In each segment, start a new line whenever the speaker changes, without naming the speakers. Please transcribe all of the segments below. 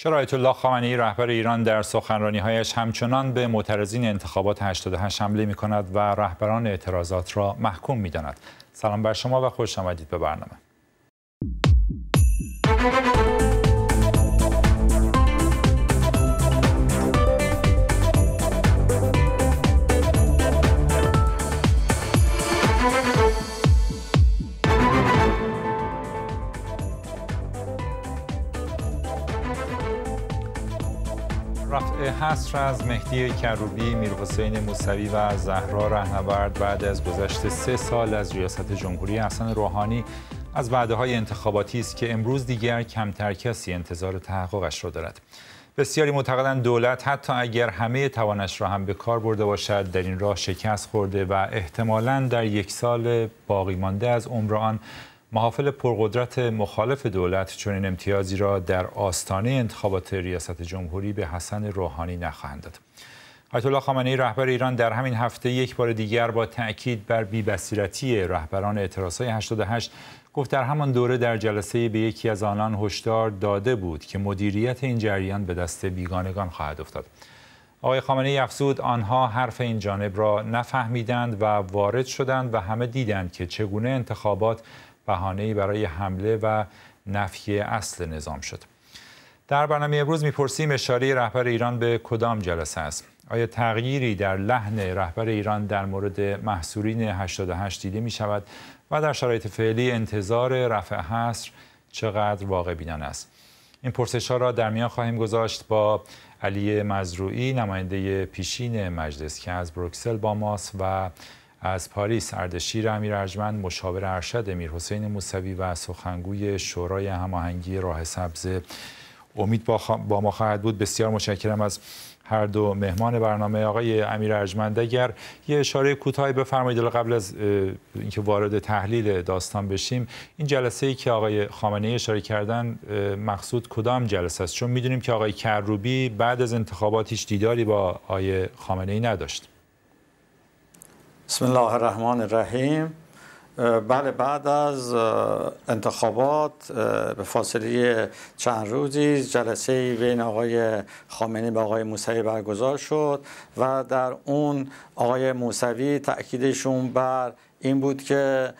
چرا آیت الله خامنه‌ای رهبر ایران در سخنرانی‌هایش همچنان به معترضین انتخابات 88 حمله می‌کند و رهبران اعتراضات را محکوم می‌داند؟ سلام بر شما و خوش آمدید به برنامه. حصر از مهدی کروبی، میرحسین موسوی و زهرا رهنورد بعد از گذشت سه سال از ریاست جمهوری حسن روحانی از وعده های انتخاباتی است که امروز دیگر کمتر کسی انتظار تحققش را دارد. بسیاری معتقدند دولت حتی اگر همه توانش را هم به کار برده باشد در این راه شکست خورده و احتمالاً در یک سال باقی مانده از عمر آن محافل پرقدرت مخالف دولت چنین امتیازی را در آستانه انتخابات ریاست جمهوری به حسن روحانی نخواهند داد. آیت الله خامنه‌ای رهبر ایران در همین هفته یک بار دیگر با تأکید بر بی‌بصیرتی رهبران اعتراضهای 88 گفت در همان دوره در جلسه به یکی از آنان هشدار داده بود که مدیریت این جریان به دست بیگانگان خواهد افتاد. آقای خامنه‌ای افزود آنها حرف این جانب را نفهمیدند و وارد شدند و همه دیدند که چگونه انتخابات بهانه‌ای برای حمله و نفی اصل نظام شد. در برنامه امروز می‌پرسیم اشاره رهبر ایران به کدام جلسه است؟ آیا تغییری در لحن رهبر ایران در مورد محصورین 88 دیده می شود و در شرایط فعلی انتظار رفع حصر چقدر واقع بینانه است؟ این پرسش ها را در میان خواهیم گذاشت با علی مزروعی نماینده پیشین مجلس که از بروکسل با ماست و از پاریس اردشیر امیر ارجمند مشاور ارشد امیر حسین موسوی و سخنگوی شورای هماهنگی راه سبز. امید با ما خواهد بود. بسیار متشکرم از هر دو مهمان برنامه. آقای امیر ارجمند اگر یه اشاره کوتاهی بفرمایید قبل از اینکه وارد تحلیل داستان بشیم این جلسه ای که آقای خامنه ای اشاره کردن مقصود کدام جلسه است؟ چون می‌دونیم که آقای کروبی بعد از انتخابات هیچ دیداری با آقای خامنه ای نداشت.
بسم الله الرحمن الرحیم بله بعد از انتخابات به فاصله چند روزی جلسه بین آقای خامنه‌ای و آقای موسوی برگزار شد و در اون آقای موسوی تأکیدشون بر این بود که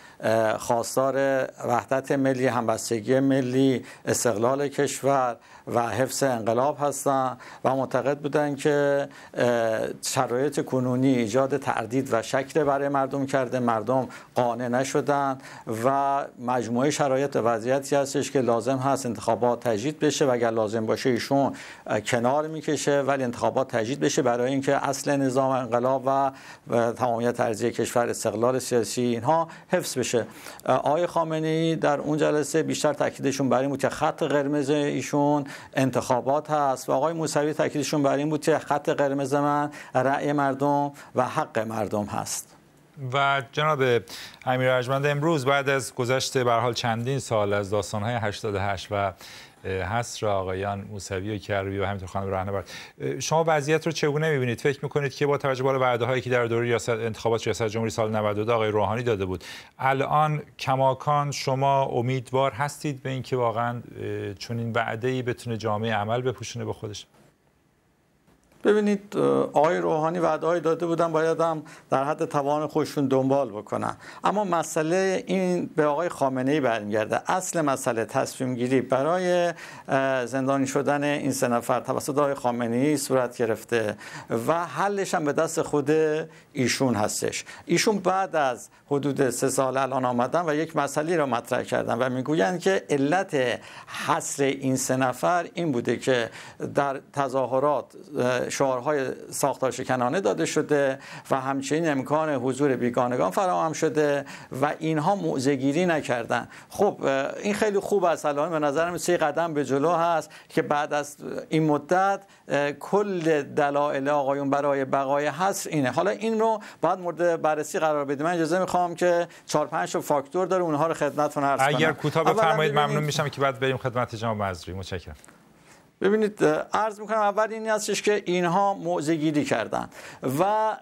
خواستار وحدت ملی همبستگی ملی استقلال کشور و حفظ انقلاب هستند و معتقد بودند که شرایط کنونی ایجاد تردید و شکل برای مردم کرده. مردم قانع نشدن و مجموعه شرایط وضعیتی هستش که لازم هست انتخابات تجدید بشه و اگر لازم باشه ایشون کنار می‌کشه. ولی انتخابات تجدید بشه برای اینکه اصل نظام انقلاب و تمامیت ارضی کشور استقلال سیاسی اینها حفظ بشه. آقای خامنه ای در اون جلسه بیشتر تاکیدشون بر این بود که خط قرمز ایشون انتخابات هست و آقای موسوی تاکیدشون بر این بود که خط قرمز من رأی مردم و حق مردم هست.
و جناب امیر اجمند امروز بعد از گذشت به حال چندین سال از داستان‌های 88 و حصر آقایان موسوی و کروبی و همینطور خانم رهنورد شما وضعیت رو چگونه می‌بینید؟ فکر می‌کنید که با توجه به وعده هایی که در دوره ریاست انتخابات ریاست جمهوری سال 92 آقای روحانی داده بود الان کماکان شما امیدوار هستید به اینکه واقعا چون این وعده بتونه جامعه عمل بپوشونه به خودش؟
ببینید آقای روحانی وعده داده بودن باید هم در حد توان خودشون دنبال بکنن. اما مسئله این به آقای خامنه ای برمیگرده. اصل مسئله تصمیم گیری برای زندانی شدن این سه نفر توسط آقای خامنه ای صورت گرفته و حلش هم به دست خود ایشون هستش. ایشون بعد از حدود سه سال الان آمدن و یک مسئله را مطرح کردن و می‌گویند که علت حصر این سه نفر این بوده که در تظاهرات شعارهای ساختار شکنانه داده شده و همچنین امکان حضور بیگانگان فراهم شده و اینها موزگیری نکردن. خب این خیلی خوب است. الان به نظرم سه قدم به جلو هست که بعد از این مدت کل دلایل آقایون برای بقای حصر اینه. حالا این رو باید مورد بررسی قرار بدیم. من اجازه می‌خوام که 4 5 فاکتور داره اونها رو خدمتتون عرض
کنم. اگر کوتاه بفرمایید ممنون میشم که بعد بریم خدمت جناب مزری. متشکرم.
ببینید عرض می‌کنم اول این هستش که اینها موزگیری کردن و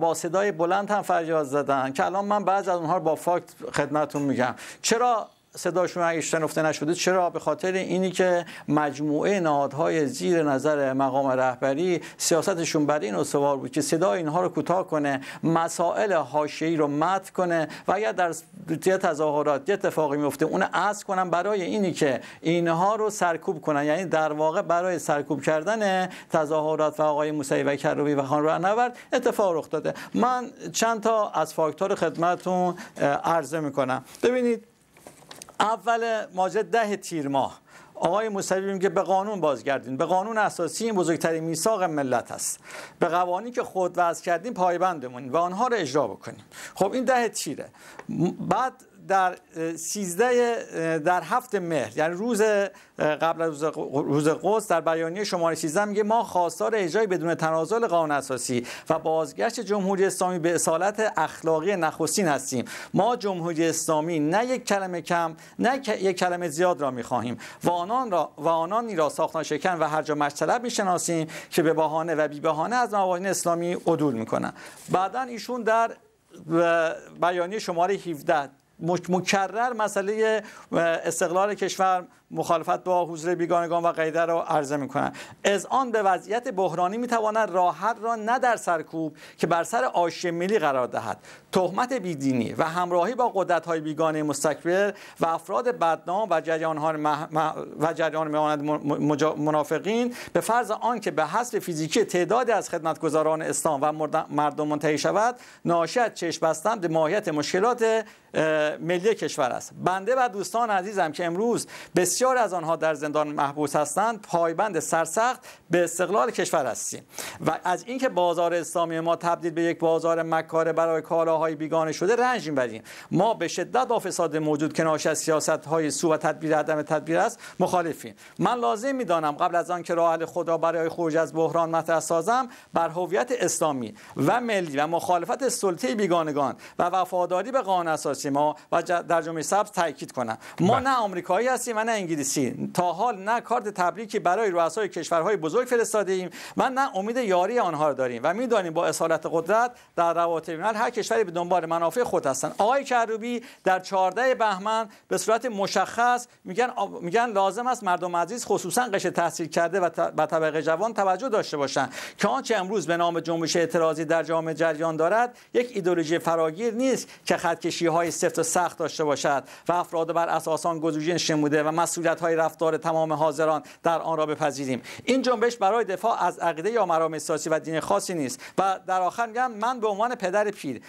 با صدای بلند هم فریاد زدن که الان من بعض از اونها با فاکت خدمتون میگم. چرا صداشون اگه شنفته نشده چرا؟ به خاطر اینی که مجموعه نهادهای زیر نظر مقام رهبری سیاستشون بر این استوار بود که صدای اینها رو کوتاه کنه مسائل حاشیه‌ای رو مت کنه و اگر در تظاهرات اتفاقی میفته اون از کنن برای اینی که اینها رو سرکوب کنن. یعنی در واقع برای سرکوب کردن تظاهرات و آقای موسوی و کروبی و خان رهنورد اتفاق رخ داده. من چند تا از فاکتور خدمتتون عرضه می‌کنم. ببینید اول ماجرا ده تیر ماه. آقای موسوی میگه به قانون بازگردین به قانون اساسی این بزرگترین میثاق ملت است. به قوانینی که خود وضع کردیم پایبند و آنها رو اجرا بکنیم. خب این ده تیره. بعد در 13 در هفت مهر یعنی روز قبل از روز قدس در بیانیه شماره 13 میگه ما خواستار اجرای بدون تنازل قانون اساسی و بازگشت جمهوری اسلامی به اصالت اخلاقی نخستین هستیم. ما جمهوری اسلامی نه یک کلمه کم نه یک کلمه زیاد را می‌خواهیم و آنان را و آنانی را ساختن شکن و هر جا مشتلب می‌شناسیم که به بهانه و بی بهانه از موانین اسلامی عدول می‌کنن بعدا ایشون در بیانیه شماره 17 مکرر مسئله استقلال کشور مخالفت با حضور بیگانگان و غیره را عرضه می‌کنن از آن به وضعیت بحرانی می‌تواند راحت را نه در سرکوب که بر سر آشی ملی قرار دهد. تهمت بیدینی و همراهی با قدرت های بیگانه مستکبر و افراد بدنام و جریان ها و جریان منافقین به فرض آن که به حسب فیزیکی تعدادی از خدمتگزاران اسلام و مردم منتهی شود ناشی از چشم بستن به ماهیت مشکلات ملی کشور است. بنده و دوستان عزیزم که امروز بسیار از آنها در زندان محبوس هستند پایبند سرسخت به استقلال کشور هستیم. و از اینکه بازار اسلامی ما تبدیل به یک بازار مکاره برای کالاهای بیگانه شده رنج می‌بریم ما به شدت با فساد موجود که ناشی از سیاست های سو و تدبیر عدم تدبیر است مخالفیم. من لازم می‌دانم قبل از آنکه راه خود را برای خروج از بحران مطرح سازم بر هویت اسلامی و ملی و مخالفت سلطه بیگانگان و وفاداری به قانون اساسی ما و در جمهوری سبز تاکید کنم. ما بله. نه آمریکایی هستیم و نه انگلیسی. تا حال نه کارت تبریکی برای رؤسای کشورهای بزرگ فرستاده ایم و نه امید یاری آنها را داریم. و می‌دانیم با اصالت قدرت در روابط بین هر کشوری به دنبال منافع خود هستند آقای کروبی در 14 بهمن به صورت مشخص میگن میگن لازم است مردم عزیز خصوصا قشر تحصیل کرده و طبقه جوان توجه داشته باشند که آنچه امروز به نام جنبش اعتراضی در جامعه جریان دارد یک ایدئولوژی فراگیر نیست که خطکشی های سفت و سخت داشته باشد و افراد بر اساس آن گزینش نموده و مسئولیت های رفتار تمام حاضران در آن را بپذیریم. این جنبش برای دفاع از عقیده یا مرام سیاسی و دین خاصی نیست و در آخر میگم من به عنوان پدر پیر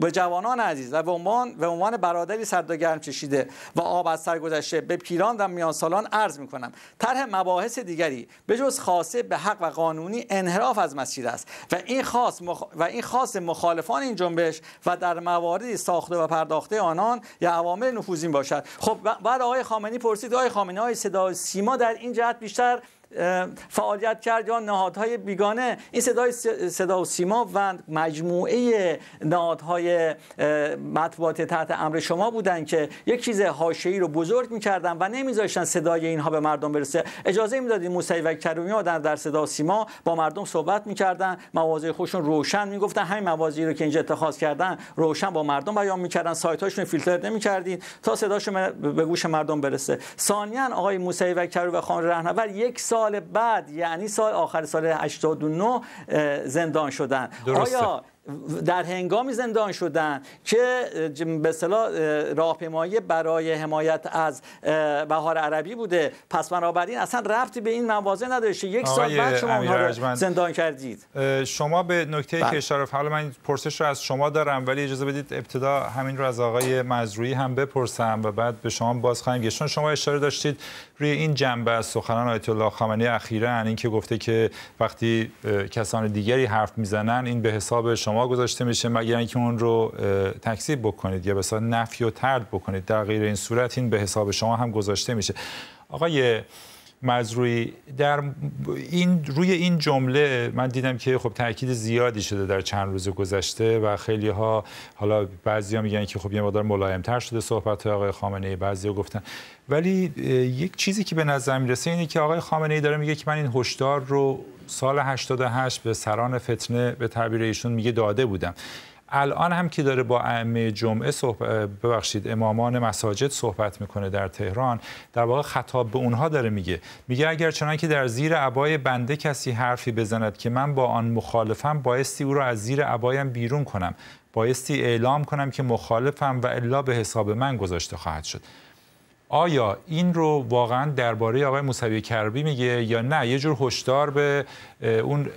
به جوانان عزیز و به عنوان به عنوان برادری سردگرم چشیده و آب از سر گذشته به پیران و میان سالان عرض می‌کنم طرح مباحث دیگری به جز خاصه به حق و قانونی انحراف از مسیر است و این خاص مخ... و این خاص مخالفان این جنبش و در مواردی ساخته و پرداخته آنان یا عوامل نفوذین باشد خب بعد آقای خامنه‌ای پرسید آقای خامنه‌ای های صدا سیما در این جهت بیشتر فعالیت کرد. یا نهادهای بیگانه. این صدای صدا و سیما و مجموعه نهادهای مطبوعات تحت امر شما بودن که یک چیز حاشیه‌ای رو بزرگ می‌کردن و نمیذاشتن صدای اینها به مردم برسه. اجازه می‌دادید موسی و کرومی در در صدا و سیما با مردم صحبت می‌کردن. مواضع خودشون روشن می‌گفتن. همین مواضعی رو که اینجا اتخاذ کردن روشن با مردم بیان می‌کردن. سایت هاشون فیلتر نمی‌کردید تا صداشون به گوش مردم برسه. ثانیا آقای موسی و کرومی و خان رهنور یک سال سال بعد یعنی سال آخر سال 89 زندان شدن
درسته.
آیا در هنگامی زندان شدن که به اصطلاح راهپیمایی برای حمایت از بهار عربی بوده. پس بنابراین اصلا رفتی به این مواضع نداشته یک سال بعد شما اونها رو زندان کردید.
شما به نکته که بله. اشاره حالا من پرسش رو از شما دارم ولی اجازه بدید ابتدا همین رو از آقای مزروعی هم بپرسم و بعد به شما باز خواهیم گشت شما اشاره داشتید روی این جنبه از سخنان آیت الله خامنه‌ای اخیراً اینکه گفته که وقتی کسان دیگری حرف می‌زنن این به حساب شما شما گذاشته میشه مگر اینکه اون رو تکذیب بکنید یا به نفی و ترد بکنید. در غیر این صورت این به حساب شما هم گذاشته میشه. آقای مزروی در این روی این جمله من دیدم که خب تاکید زیادی شده در چند روز گذشته و خیلی ها حالا بعضیا میگن که خب یه مقدار ملایمتر شده صحبت آقای خامنه ای بعضیا گفتن. ولی یک چیزی که به نظر می‌رسه اینه که آقای خامنه ای داره میگه که من این هشدار رو سال 88 به سران فتنه به تعبیر ایشون میگه داده بودم. الان هم که داره با ائمه جمعه صحبت ببخشید امامان مساجد صحبت می‌کنه در تهران در واقع خطاب به اونها داره میگه. میگه اگر چنان که در زیر عبای بنده کسی حرفی بزند که من با آن مخالفم بایستی او را از زیر عبایم بیرون کنم. بایستی اعلام کنم که مخالفم و الا به حساب من گذاشته خواهد شد. آیا این رو واقعا درباره آقای موسوی کربی میگه یا نه؟ یه جور هشدار به اون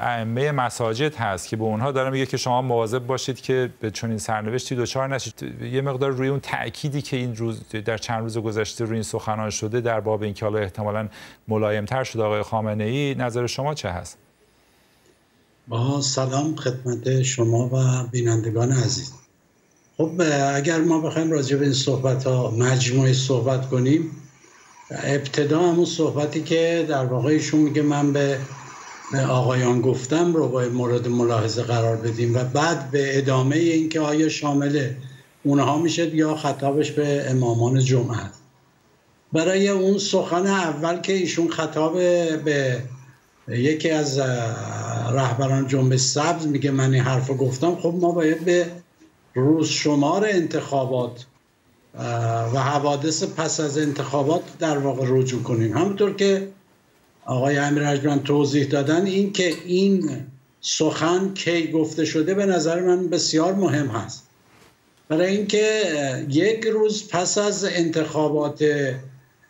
ائمه مساجد هست که به اونها داره میگه که شما مواظب باشید که به چنین سرنوشتی دچار نشید. یه مقدار روی اون تأکیدی که این روز در چند روز گذشته روی این سخنان شده در باب اینکه حالا احتمالاً ملایمتر شده آقای خامنه ای نظر شما چه هست؟
با سلام خدمت شما و بینندگان عزیز. خب اگر ما بخوایم راجع به این صحبت ها مجموعه صحبت کنیم ابتدا همون صحبتی که در واقع ایشون میگه من به آقایان گفتم رو باید مورد ملاحظه قرار بدیم و بعد به ادامه اینکه آیا شامل اونها میشه یا خطابش به امامان جمعه برای اون سخن اول که ایشون خطاب به یکی از رهبران جنبش سبز میگه من این حرف گفتم خب ما باید به روز شمار انتخابات و حوادث پس از انتخابات در واقع رجوع کنیم. همونطور که آقای امیر اجمن توضیح دادن این که این سخن کی گفته شده به نظر من بسیار مهم هست. برای اینکه یک روز پس از انتخابات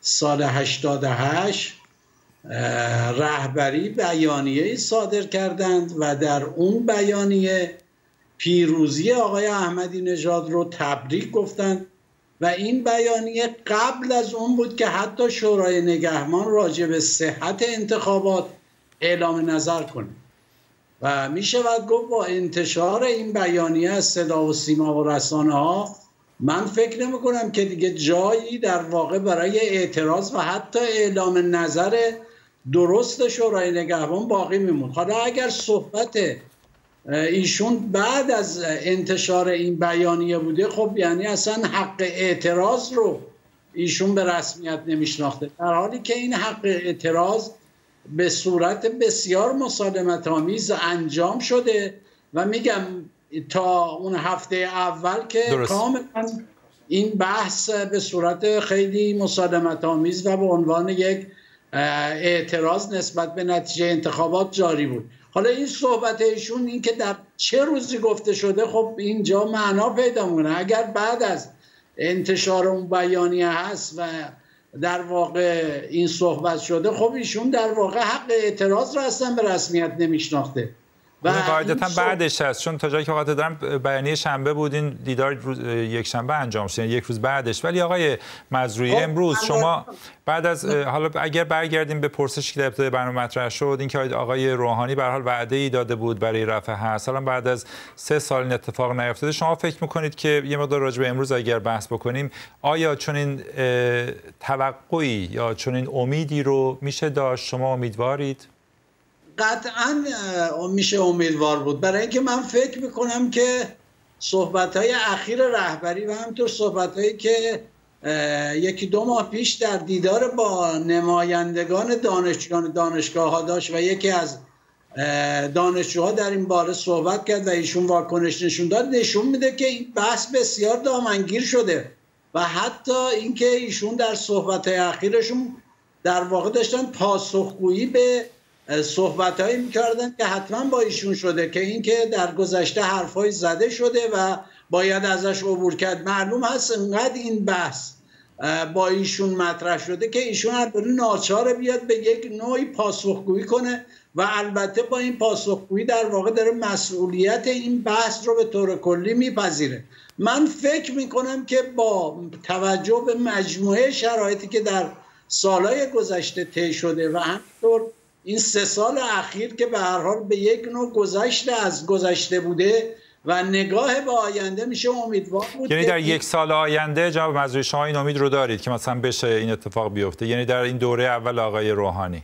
سال 88 رهبری بیانیه صادر کردند و در اون بیانیه پیروزی آقای احمدی نژاد رو تبریک گفتند و این بیانیه قبل از اون بود که حتی شورای نگهبان راجع به صحت انتخابات اعلام نظر کنه. و می شود گفت با انتشار این بیانیه از صدا و سیما و رسانه ها من فکر نمی کنم که دیگه جایی در واقع برای اعتراض و حتی اعلام نظر درست شورای نگهبان باقی میمون حالا اگر صحبت ایشون بعد از انتشار این بیانیه بوده خب یعنی اصلا حق اعتراض رو ایشون به رسمیت نمیشناخته. در حالی که این حق اعتراض به صورت بسیار مسالمت آمیز انجام شده و میگم تا اون هفته اول که کاملا این بحث به صورت خیلی مسالمت آمیز و به عنوان یک اعتراض نسبت به نتیجه انتخابات جاری بود. حالا این صحبت ایشون این که در چه روزی گفته شده خب اینجا معنا پیدا می‌کنه. اگر بعد از انتشار اون بیانیه هست و در واقع این صحبت شده خب ایشون در واقع حق اعتراض رو اصلا به رسمیت نمیشناخته.
و قاعدتا بعدش هست. چون تا جایی که وقت دارم بیانیه شنبه بود این دیدار روز یک شنبه انجام شد. یعنی یک روز بعدش. ولی آقای مزروی خب، امروز شما بعد از حالا اگر برگردیم به پرسشی که در ابتدای برنامه مطرح شد اینکه آقای روحانی به حال وعده ای داده بود برای رفع هست حالا بعد از سه سال این اتفاق نیفتاده شما فکر می‌کنید که یه مقدار راجع به امروز اگر بحث بکنیم آیا چون این توقعی یا چون این امیدی رو میشه داشت؟ شما امیدوارید؟
قطعا میشه امیدوار بود. برای اینکه من فکر می‌کنم که صحبت های اخیر رهبری و همینطور صحبت هایی که یکی دو ماه پیش در دیدار با نمایندگان دانشجویان دانشگاه ها داشت و یکی از دانشجوها در این باره صحبت کرد و ایشون واکنش نشون داد نشون میده که این بحث بسیار دامنگیر شده و حتی اینکه ایشون در صحبت اخیرشون در واقع داشتن پاسخگویی به صحبت هایی می‌کردن که حتما با ایشون شده که اینکه در گذشته حرفای زده شده و باید ازش عبور کرد. معلوم هست انقدر این بحث با ایشون مطرح شده که ایشون هر ناچار بیاد به یک نوعی پاسخگویی کنه و البته با این پاسخگویی در واقع داره مسئولیت این بحث رو به طور کلی میپذیره. من فکر می‌کنم که با توجه به مجموعه شرایطی که در سالهای گذشته طی شده و همینطور این سه سال اخیر که به هر حال به یک نوع گذشته از گذشته بوده و نگاه به آینده میشه امیدوار بود
یعنی در یک سال آینده جناب مزروی شما این امید رو دارید که مثلا بشه این اتفاق بیفته؟ یعنی در این دوره اول آقای روحانی.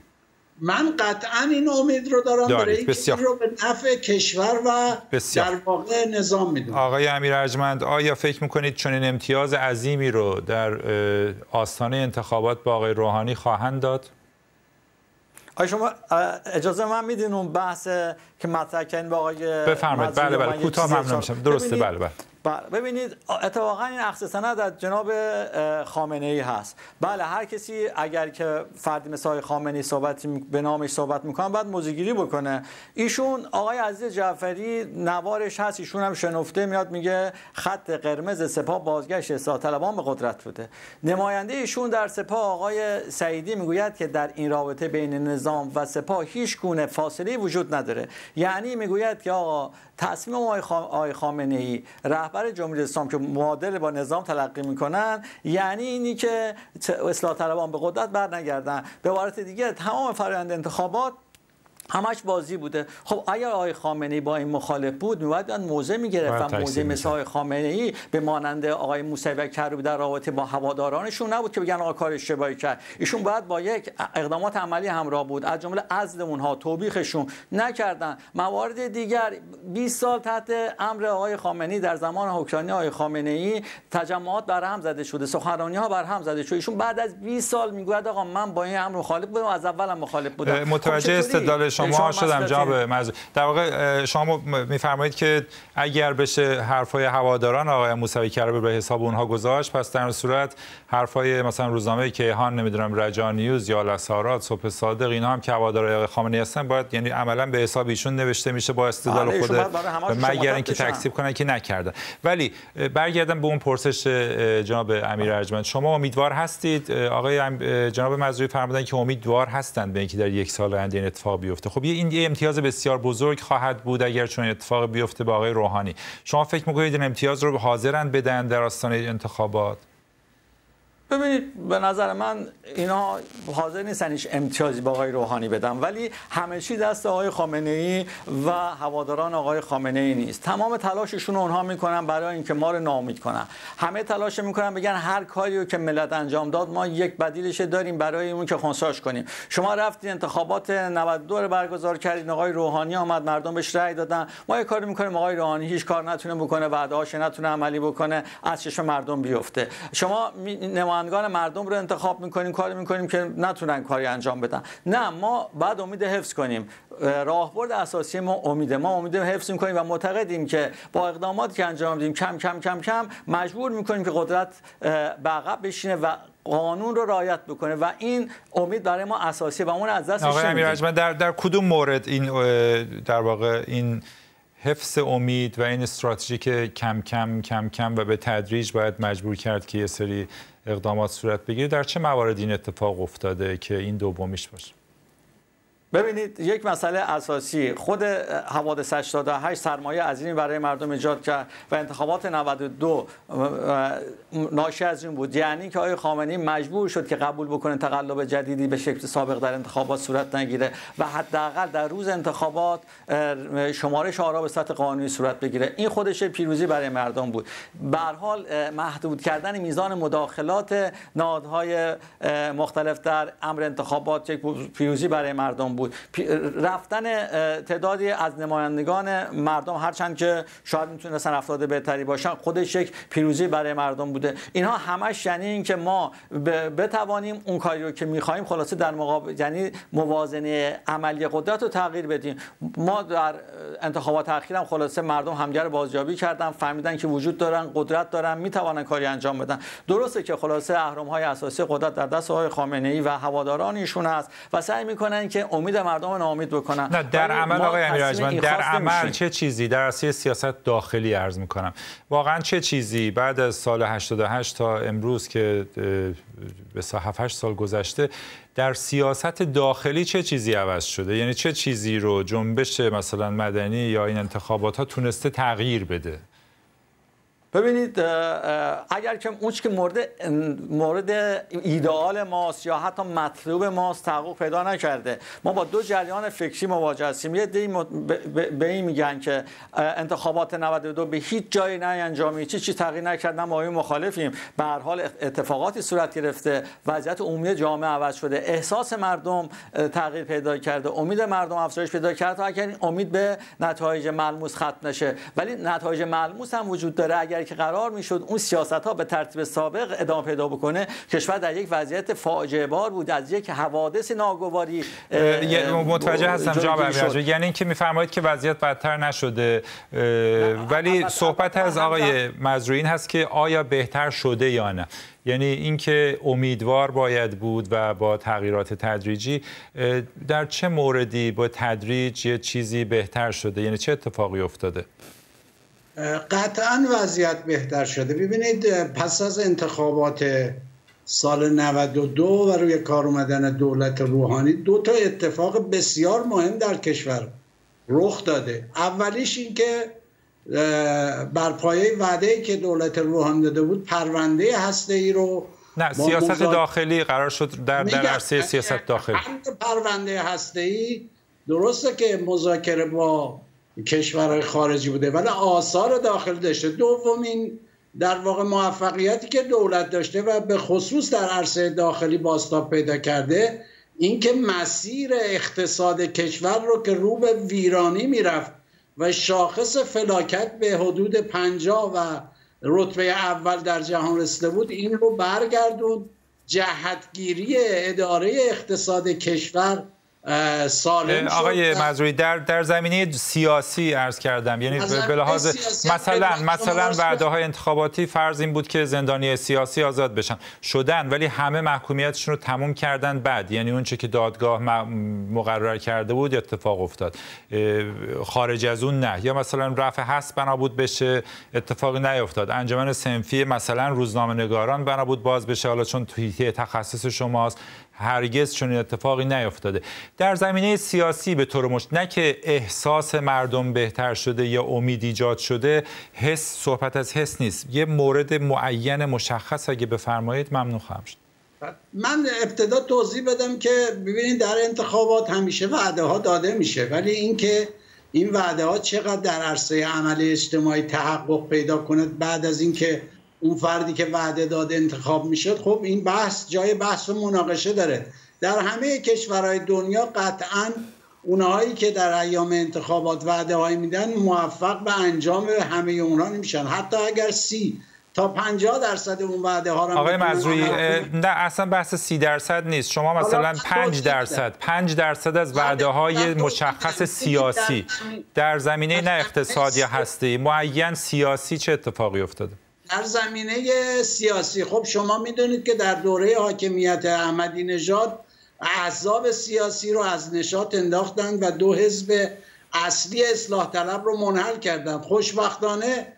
من قطعا این امید رو دارم برای اینکه رو به نفع کشور و بسیار. در واقع نظام می‌دونم.
آقای امیر ارجمند آیا فکر می‌کنید چون این امتیاز عظیمی رو در آستانه انتخابات با آقای روحانی خواهند داد؟
آیا شما اجازه من میدین اون بحث که مطرح کردین با آقای
بفرمایید. بله بله. کوتاه ممنون میشم. درسته. بله بله.
ببینید اتفاقا این اخذ سند از جناب خامنه ای هست. بله هر کسی اگر که فردی مثل خامنه ای صحبت به نامش صحبت می‌کنه باید موزگیری بکنه. ایشون آقای عزیز جعفری نوارش هست ایشون هم شنفته میاد میگه خط قرمز سپاه بازگشت اصلاح طلبان به قدرت بوده. نماینده ایشون در سپاه آقای سعیدی می‌گوید که در این رابطه بین نظام و سپاه هیچ گونه فاصله وجود نداره. یعنی می‌گوید که آقا تصمیم آقای خامنه ای رهبر جمهوری اسلامی که معادل با نظام تلقی می‌کنن یعنی اینی که اصلاح طلبان به قدرت برنگردن. به عبارت دیگه تمام فرآیند انتخابات همش بازی بوده. خب اگر آقای خامنه ای با این مخالف بود میباید موضع می‌گرفت و موضع مثل آقای خامنه ای به مانند آقای موسوی کروبی در رابطه با هوادارانشون نبود که بگن آقا کار اشتباهی کرد. ایشون باید با یک اقدامات عملی همراه بود. از جمله عزل اونها توبیخشون نکردن. موارد دیگر 20 سال تحت امر آقای خامنه در زمان حکمرانی آقای خامنه ای تجمعات بر هم زده شده سخنرانی ها بر هم زده شده. ایشون بعد از 20 سال می‌گوید آقا من با این امر مخالف بودم از اولم مخالف بودم.
متوجه خب استدلال شما شدم جناب مزو در واقع شما میفرمایید که اگر بشه حرفای هواداران آقای موسوی کربی به حساب اونها گذاشت پس در صورت حرفای مثلا روزنامه کیهان نمی‌دونم رجا نیوز یا لسارات صبح صادق اینا هم که هوادارای آقای خامنه‌ای هستن باید یعنی عملا به حساب ایشون نوشته میشه با استدلال آره، خود مگر اینکه تکذیب کنن که نکردن. ولی برگردم به اون پرسش جناب امیر ارجمند. شما امیدوار هستید؟ آقای جناب مزروی فرمودن که امیدوار هستند به اینکه در یک سال آینده این اتفاق بیفته. خب این یه امتیاز بسیار بزرگ خواهد بود اگر چون اتفاق بیفته با آقای روحانی. شما فکر می‌کنید این امتیاز رو حاضرن بدن در آستانه انتخابات؟
ببینید به نظر من اینا حاضر نیستن هیچ امتیازی با آقای روحانی بدن ولی همه چی دست آقای خامنه ای و هواداران آقای خامنه ای نیست. تمام تلاششون رو اونها می‌کنن برای اینکه ما رو ناامید کنن. همه تلاش می‌کنن بگن هر کاری رو که ملت انجام داد ما یک بدیلش داریم برای اون که خونساش کنیم. شما رفتین انتخابات 92 رو برگزار کردین آقای روحانی آمد مردم بهش رأی دادن. ما یه کاری می‌کنیم آقای روحانی هیچ کار نتونه بکنه وعده‌هاش نتونه عملی بکنه از چشم مردم بیفته. شما نمایندگان مردم رو انتخاب می‌کنیم کاری می‌کنیم که نتونن کاری انجام بدن. نه ما بعد امید حفظ کنیم. راهبرد اساسی ما امیده ما امید حفظ می‌کنیم و معتقدیم که با اقداماتی که انجام میدیم کم کم کم کم مجبور می‌کنیم که قدرت به عقب بشینه و قانون رو رعایت بکنه و این امید برای ما اساسی و اون از دست
آقای در در کدوم مورد این در واقع این حفظ امید و این استراتژی که کم کم کم کم و به تدریج باید مجبور کرد که یه سری اقدامات صورت بگیره. در چه مواردی این اتفاق افتاده که این دومیش باشه؟
ببینید یک مسئله اساسی خود حوادث 88 سرمایه عظیمی برای مردم ایجاد کرد و انتخابات 92 ناشی از این بود. یعنی که آقای خامنه‌ای مجبور شد که قبول بکنه تقلب جدیدی به شکل سابق در انتخابات صورت نگیره و حداقل در روز انتخابات شمارش آرا به سطح قانونی صورت بگیره. این خودش پیروزی برای مردم بود. به حال محدود کردن میزان مداخلات نهادهای مختلف در امر انتخابات یک پیروزی برای مردم بود. رفتن تعدادی از نمایندگان مردم هرچند که شاید می‌تونستن افراد بهتری باشن خودش یک پیروزی برای مردم بوده. اینها همش یعنی اینکه ما بتوانیم اون کاری رو که می‌خوایم خلاصه در مقابل یعنی موازنه عملی قدرت رو تغییر بدیم. ما در انتخابات اخیر هم خلاصه مردم همگر بازیابی کردن فهمیدن که وجود دارن قدرت دارن می‌توانن کاری انجام بدن. درسته که خلاصه اهرم های اساسی قدرت در دست آقای خامنه ای و هواداران ایشون است و سعی می‌کنن که مردم رو ناامید بکنن.
نه در عمل آقای امیرحاج در عمل چه چیزی؟ در اصل سیاست داخلی عرض می‌کنم. واقعا چه چیزی؟ بعد از سال 88 تا امروز که به 7 8 سال گذشته در سیاست داخلی چه چیزی عوض شده؟ یعنی چه چیزی رو جنبش مثلا مدنی یا این انتخابات ها تونسته تغییر بده؟
ببینید اگر که اون که مورد مورد ایدئال ماست یا حتی مطلوب ماست تحقق پیدا نکرده. ما با دو جریان فکری مواجه هستیم. یه دی به این میگن که انتخابات 92 به هیچ جایی نه انجامی چی چی تغییر نکردن ما مخالفیم. به هر حال اتفاقاتی صورت گرفته. وضعیت عمومی جامعه عوض شده. احساس مردم تغییر پیدا کرده. امید مردم افزایش پیدا کرده. اگر این امید به نتایج ملموس ختم نشه. ولی نتایج ملموس هم وجود داره. اگر اگر که قرار می‌شد اون سیاست ها به ترتیب سابق ادامه پیدا بکنه کشور در یک وضعیت فاجعه بار بود. از یک حوادث ناگواری
متوجه هستم جناب یعنی اینکه میفرمایید که وضعیت بدتر نشده. ولی صحبت از آقای مزروعین هست که آیا بهتر شده یا نه. یعنی اینکه امیدوار باید بود و با تغییرات تدریجی در چه موردی با تدریج یه چیزی بهتر شده؟ یعنی چه اتفاقی افتاده؟
قطعا وضعیت بهتر شده. ببینید پس از انتخابات سال 92 و روی کار اومدن دولت روحانی دو تا اتفاق بسیار مهم در کشور رخ داده. اولیش این که بر پایه وعده که دولت روحانی داده بود پرونده هسته ای رو
نه سیاست داخلی قرار شد در در عرصه سیاست داخلی.
پرونده هسته ای درسته که مذاکره با کشورهای خارجی بوده. ولی آثار داخلی داشته. دومین در واقع موفقیتی که دولت داشته و به خصوص در عرصه داخلی باستاب پیدا کرده اینکه مسیر اقتصاد کشور رو که رو به ویرانی می‌رفت و شاخص فلاکت به حدود پنجاه و رتبه اول در جهان رسیده بود این رو برگردون جهتگیری اداره اقتصاد کشور سالم
آقای مزروی در در زمینه سیاسی عرض کردم. یعنی به لحاظ مثلا مثلا وعده های انتخاباتی فرض این بود که زندانی سیاسی آزاد بشن. شدن ولی همه محکومیتشون رو تموم کردن بعد. یعنی اون که دادگاه مقرر کرده بود اتفاق افتاد. خارج از اون نه. یا مثلا رفع حس بنا بود بشه اتفاقی نیفتاد. انجمن سنفی مثلا روزنامه نگاران بنا بود باز بشه. حالا چون توی تخصص شماست. هرگز چنین اتفاقی نیفتاده. در زمینه سیاسی به طور مشت نه که احساس مردم بهتر شده یا امید ایجاد شده حس صحبت از حس نیست. یه مورد معین مشخص اگه بفرمایید ممنون خواهم شد.
من ابتدا توضیح بدم که ببینید در انتخابات همیشه وعده ها داده میشه ولی اینکه این وعده ها چقدر در عرصه عمل اجتماعی تحقق پیدا کند بعد از اینکه اون فردی که وعده داده انتخاب می‌شد خب این بحث جای بحث و مناقشه داره. در همه کشورهای دنیا قطعا اونهایی که در ایام انتخابات وعده های میدن موفق به انجام همه اونها نمیشن. حتی اگر سی تا 50 درصد اون وعده ها
آقای مزروی نه اصلا بحث سی درصد نیست. شما مثلا 5 درصد 5 درصد از وعده های مشخص سیاسی. در زمینه نه اقتصادی هستی. معین سیاسی چه اتفاقی افتاده؟
در زمینه سیاسی. خب شما می‌دونید که در دوره حاکمیت احمدی نژاد احزاب سیاسی رو از نشاط انداختند و دو حزب اصلی اصلاح طلب رو منحل کردند خوشبختانه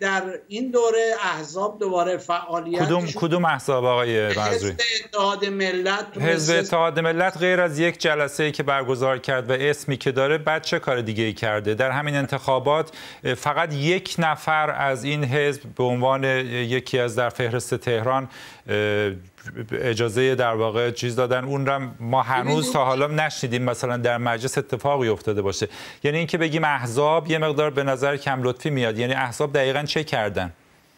در این دوره احزاب دوباره فعالیت
کدوم کدوم احزاب آقای
حزب اتحاد ملت
حزب اتحاد ملت غیر از یک جلسه که برگزار کرد و اسمی که داره بعد چه کار دیگه ای کرده؟ در همین انتخابات فقط یک نفر از این حزب به عنوان یکی از در فهرست تهران اجازه در واقع چیز دادن. اون را ما هنوز تا حالا نشنیدیم مثلا در مجلس اتفاقی افتاده باشه. یعنی اینکه بگیم احزاب یه مقدار به نظر کم لطفی میاد. یعنی احزاب دقیقا چه کردن؟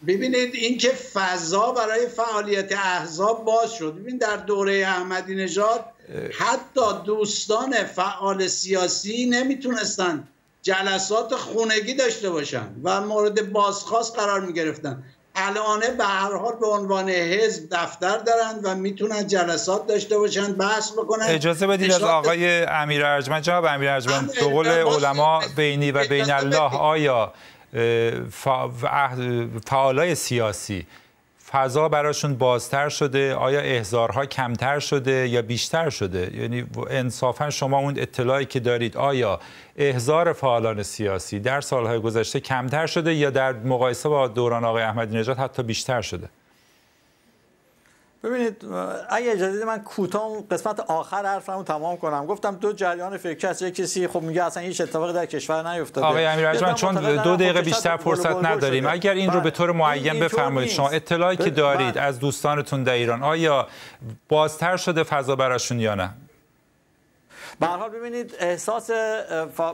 ببینید اینکه فضا برای فعالیت احزاب باز شد. ببین در دوره احمدی نژاد حتی دوستان فعال سیاسی نمی‌تونستن جلسات خونگی داشته باشن و مورد بازخواست قرار می گرفتن الانه به هر حال به عنوان حزب دفتر دارند و می‌تونن جلسات داشته باشن بحث بکنن
اجازه بدید از آقای امیر ارجمند. جناب امیر ارجمند به قول علما بینی و بین الله آیا فعالای سیاسی فضا براشون بازتر شده؟ آیا احزارها کمتر شده یا بیشتر شده؟ یعنی انصافا شما اون اطلاعی که دارید آیا احزار فعالان سیاسی در سالهای گذشته کمتر شده یا در مقایسه با دوران آقای احمدی نژاد حتی بیشتر شده؟
ببینید اگه اجازه من کوتاه قسمت آخر حرفمو تمام کنم. گفتم دو جریان فکری هست یک کسی خب میگه اصلا هیچ اتفاقی در کشور نیفتاده.
آقای امیر چون دو دقیقه بیشتر فرصت نداریم. اگر این رو به طور بله. معین بفرمایید شما اطلاعی که دارید بله. از دوستانتون در ایران آیا بازتر شده فضا براشون یا نه؟
به حال ببینید احساس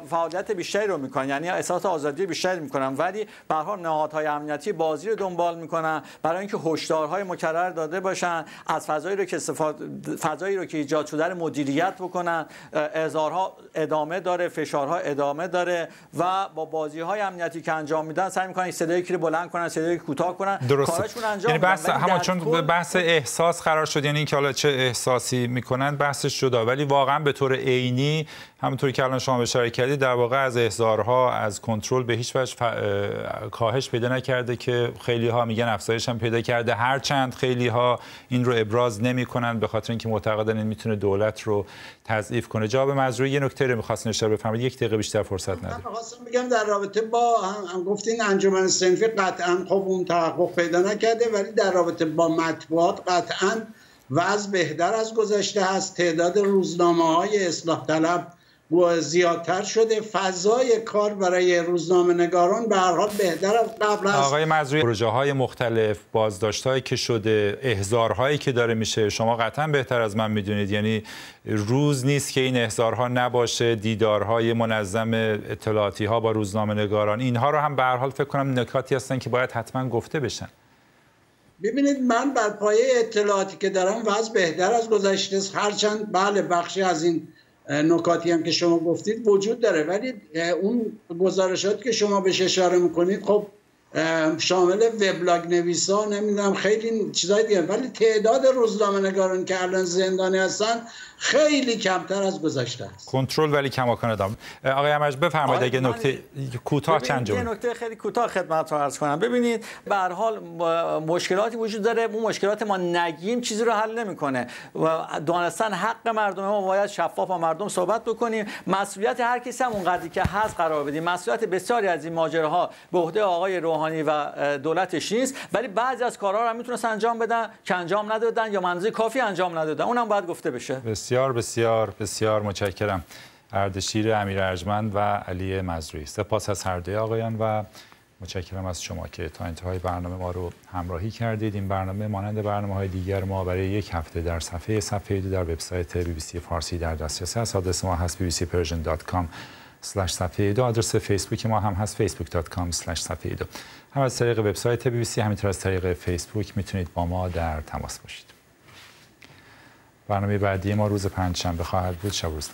فعالیت بیشتری رو می‌کنن. یعنی احساس آزادی بیشتری می‌کنن. ولی به حال نهادهای امنیتی بازی رو دنبال می‌کنن برای اینکه هشدارهای مکرر داده باشن از فضایی رو که فضایی رو که ایجاد شده مدیریت بکنن. اظهارها ادامه داره فشارها ادامه داره و با بازی های امنیتی که انجام میدن سعی می‌کنن صدای کی بلند کنن صدای کوتاه کنن.
کارشون انجام یعنی بحث همون چون بحث احساس قرار شد یعنی اینکه حالا چه احساسی می‌کنن بحثش جدا. ولی واقعا به طور عینی همونطوری که الان شما اشاره کردید در واقع از احضارها از کنترل به هیچ وجه کاهش پیدا نکرده که خیلی ها میگن افزایش هم پیدا کرده. هر چند خیلی ها این رو ابراز نمی‌کنن به خاطر اینکه معتقدن این می‌تونه دولت رو تضعیف کنه. جواب مزروی یه نکته رو می‌خواستین اشاره بفرمایید. یک دقیقه بیشتر فرصت نداره
من خواستم بگم در رابطه با هم گفتین انجمن صنفی قطعا خب اون تحقق پیدا نکرده ولی در رابطه با مطبوعات قطعا وضع بهتر از گذشته هست. تعداد روزنامه های اصلاح طلب زیادتر شده. فضای کار برای روزنامه نگاران به هر حال بهتر از قبل است.
آقای مزروی پروژه های مختلف بازداشت هایی که شده احزارهایی که داره میشه. شما قطعا بهتر از من می‌دونید. یعنی روز نیست که این احزارها نباشه. دیدارهای منظم اطلاعاتی ها با روزنامه نگاران. اینها رو هم به هر حال فکر کنم نکاتی هستن که باید حتما گفته بشن.
ببینید من بر پایه اطلاعاتی که دارم وضع بهتر از گذشته است. هرچند بله بخشی از این نکاتی هم که شما گفتید وجود داره. ولی اون گزارشات که شما بهش اشاره می‌کنید خب شامل وبلاگ نویسا نمی‌دونم خیلی چیزای دیگه. ولی تعداد روزنامه نگاران که الان زندانی هستن خیلی کمتر از گذشته است.
کنترل ولی کماکان دام آقای امج بفرمایید اگه نکته کوتاه چند
جمله. نکته خیلی کوتاه خدمت رو عرض کنم. ببینید به هر حال مشکلاتی وجود داره. اون مشکلات ما نگیم چیزی رو حل نمی‌کنه. و دانستن حق مردم ما باید شفاف با مردم صحبت بکنیم. مسئولیت هر کسی هم اونقدری که هست قرار بدیم. مسئولیت بسیاری از این ماجراها به عهده آقای روحانی و دولتش نیست. ولی بعضی از کارها رو هم می‌تونست انجام بدن که انجام ندادن یا منظور کافی انجام ندادن. اونم باید گفته بشه.
بسیار بسیار بسیار متشکرم. اردشیر امیر ارجمند و علی مزروی سپاس از هر دوی آقایان و متشکرم از شما که تا انتهای برنامه ما رو همراهی کردید. این برنامه مانند برنامه های دیگر ما برای یک هفته در صفحه صفحه دو در وبسایت بی بی سی فارسی در دسترس است. آدرس ما هست bbcpersian.com صفحه دو. آدرس فیسبوک ما هم هست facebook.com صفحه دو. هم از طریق وبسایت بی بی سی همینطور از طریق فیسبوک می‌تونید با ما در تماس باشید. برنامه بعدی ما روز پنجشنبه خواهد بود. شب روز